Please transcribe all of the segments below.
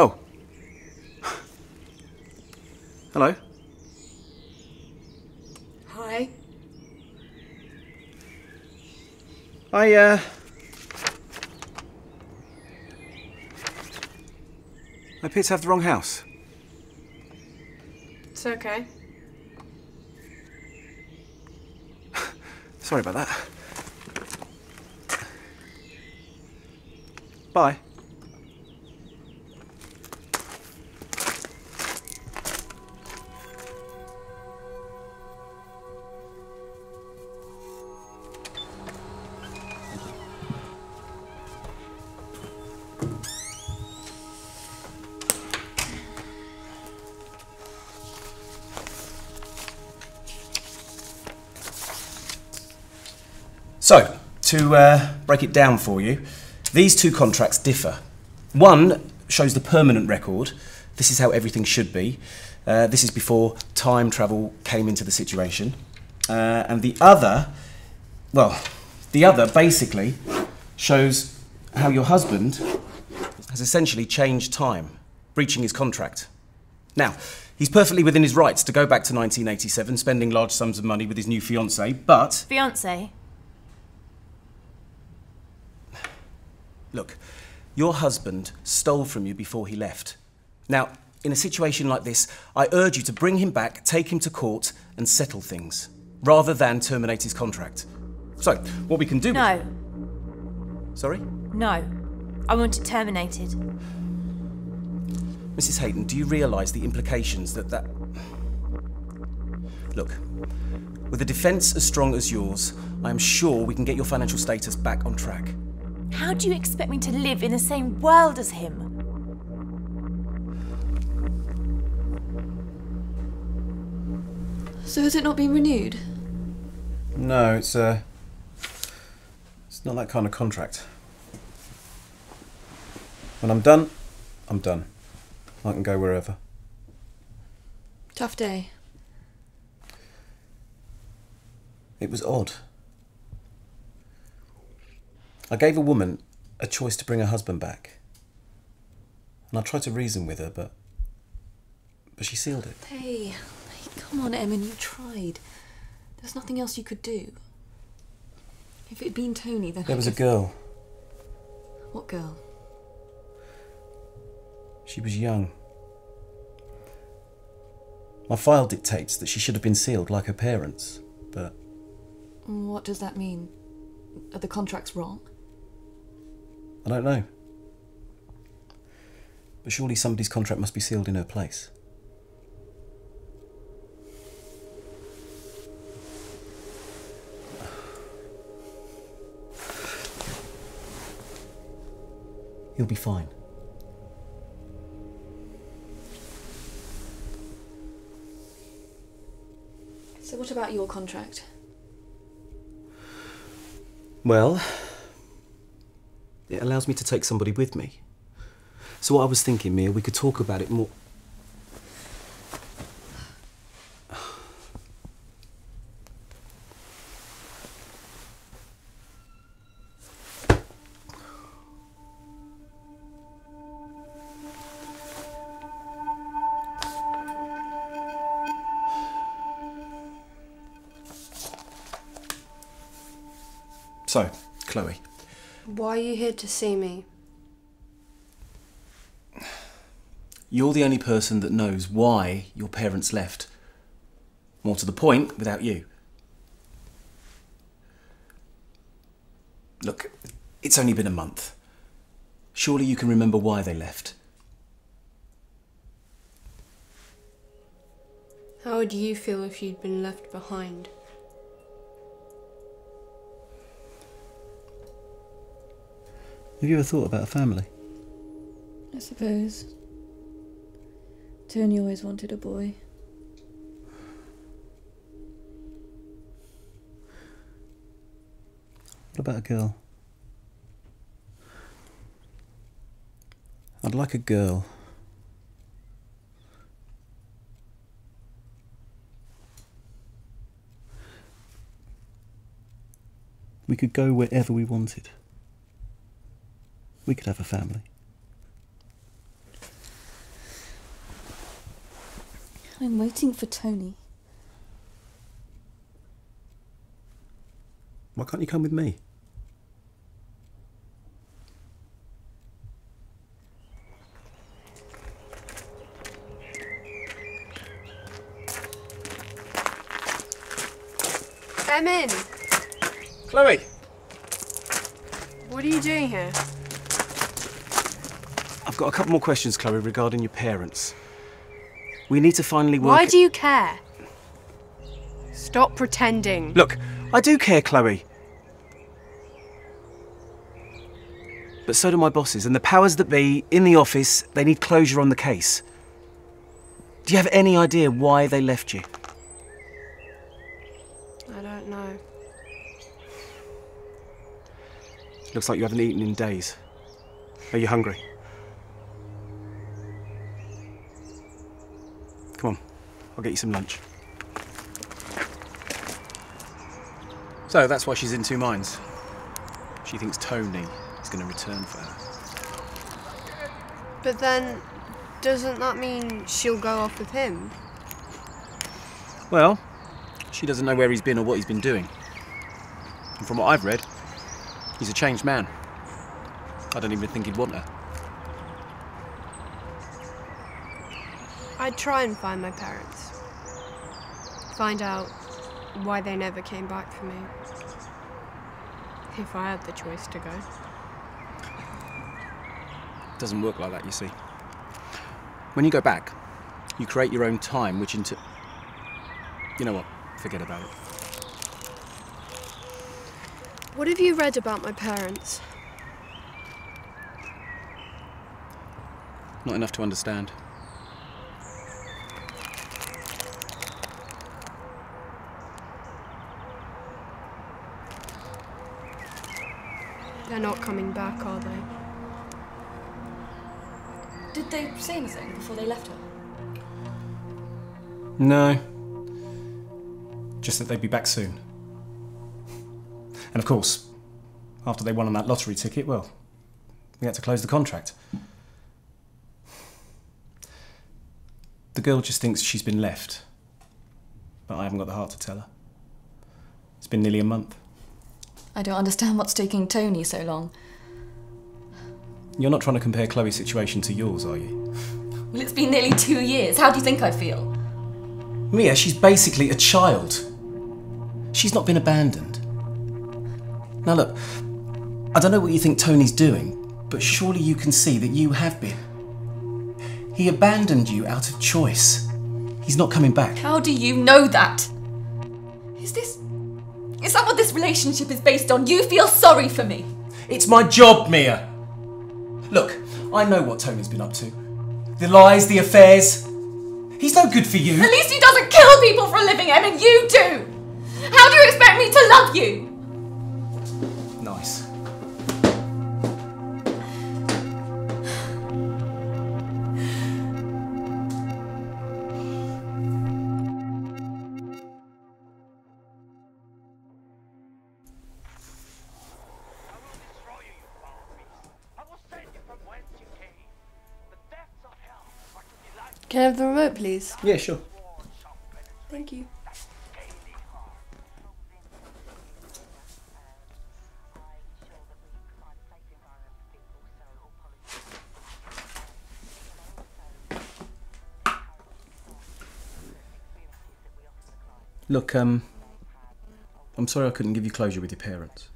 Oh. Hello. Hi. I, uh. I appear to have the wrong house. It's okay. Sorry about that. Bye. So, to uh, break it down for you, these two contracts differ. One shows the permanent record. This is how everything should be. Uh, this is before time travel came into the situation. Uh, and the other, well, the other basically shows how your husband has essentially changed time, breaching his contract. Now, he's perfectly within his rights to go back to 1987, spending large sums of money with his new fiancée, but Fiance? Look, your husband stole from you before he left. Now, in a situation like this, I urge you to bring him back, take him to court, and settle things, rather than terminate his contract. So, what we can do. No, Sorry? no. I want it terminated. Mrs. Hayden, do you realise the implications that that. Look, with a defence as strong as yours, I am sure we can get your financial status back on track. How do you expect me to live in the same world as him? So has it not been renewed? No, it's, uh. It's not that kind of contract. When I'm done, I'm done. I can go wherever. Tough day. It was odd. I gave a woman a choice to bring her husband back. And I tried to reason with her, but. But she sealed it. Hey, hey, come on, Emmin, you tried. There's nothing else you could do. If it had been Tony, then I There was a girl. What girl? She was young. My file dictates that she should have been sealed like her parents, but What does that mean? Are the contracts wrong? I don't know. But surely somebody's contract must be sealed in her place. You'll be fine. So what about your contract? Well, it allows me to take somebody with me. So what I was thinking, Mia, we could talk about it more. So, Chloe, Why are you here to see me? you're the only person that knows why your parents left. More to the point, without you. Look, it's only been a month. Surely you can remember why they left. How would you feel if you'd been left behind? Have you ever thought about a family? I suppose. Tony always wanted a boy. What about a girl? I'd like a girl. We could go wherever we wanted. We could have a family. I'm waiting for Tony. Why can't you come with me? Emmin! Chloe! What are you doing here? I've got a couple more questions, Chloe, regarding your parents. We need to finally work. Why do you care? Stop pretending. Look, I do care, Chloe. But so do my bosses, and the powers that be in the office, they need closure on the case. Do you have any idea why they left you? I don't know. Looks like you haven't eaten in days. Are you hungry? Come on, I'll get you some lunch. So that's why she's in two minds. She thinks Tony is going to return for her. But then, doesn't that mean she'll go off with him? Well, she doesn't know where he's been or what he's been doing. And from what I've read, he's a changed man. I don't even think he'd want her. I'd try and find my parents. Find out why they never came back for me. If I had the choice to go. doesn't work like that, you see. When you go back, you create your own time, which into. You know what? Forget about it. What have you read about my parents? Not enough to understand. They're not coming back, are they? Did they say anything before they left her? No. Just that they'd be back soon. And of course, after they won on that lottery ticket, well, we had to close the contract. The girl just thinks she's been left. But I haven't got the heart to tell her. It's been nearly a month. I don't understand what's taking Tony so long. You're not trying to compare Chloe's situation to yours, are you? Well, it's been nearly two years. How do you think I feel? Mia, she's basically a child. She's not been abandoned. Now, look, I don't know what you think Tony's doing, but surely you can see that you have been. He abandoned you out of choice. He's not coming back. How do you know that? Is. That what this relationship is based on? You feel sorry for me. It's my job, Mia. Look, I know what Tony's been up to. The lies, the affairs. He's no good for you. At least he doesn't kill people for a living, Em, and you do! How do you expect me to love you? Can I have the remote, please? Yeah, sure. Thank you. Look, um, I'm sorry I couldn't give you closure with your parents.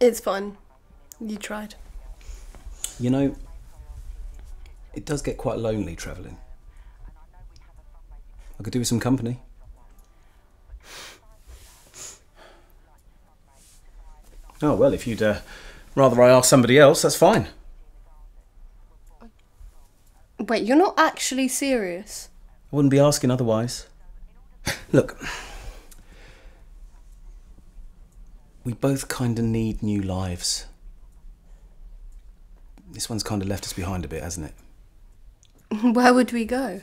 It's fine. You tried. You know, it does get quite lonely travelling. I could do with some company. Oh, well, if you'd uh, rather I ask somebody else, that's fine. Wait, you're not actually serious? I wouldn't be asking otherwise. Look, we both kind of need new lives. This one's kind of left us behind a bit, hasn't it? Where would we go?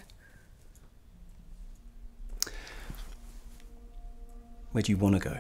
Where do you want to go?